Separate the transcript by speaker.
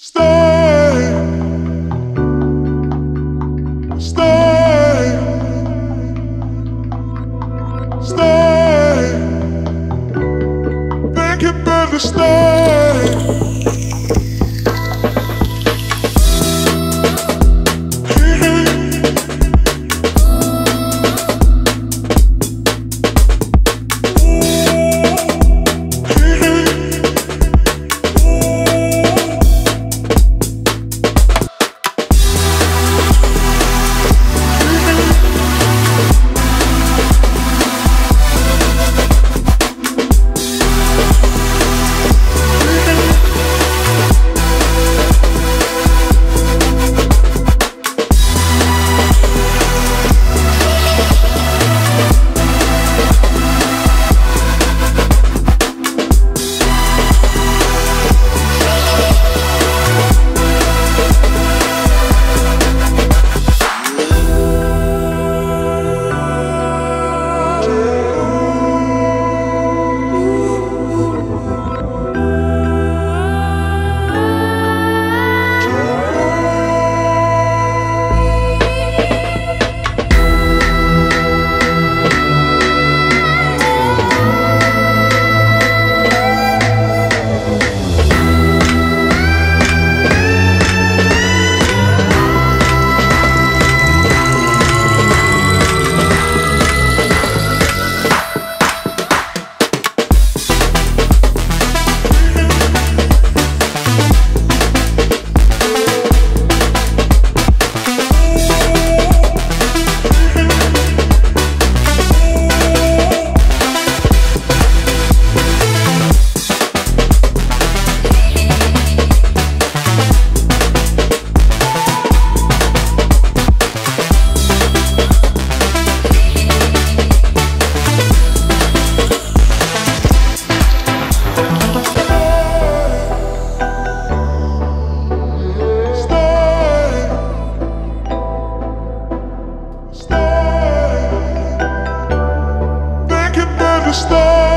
Speaker 1: Stay. Stay. Stay. Think you better stay. superstar.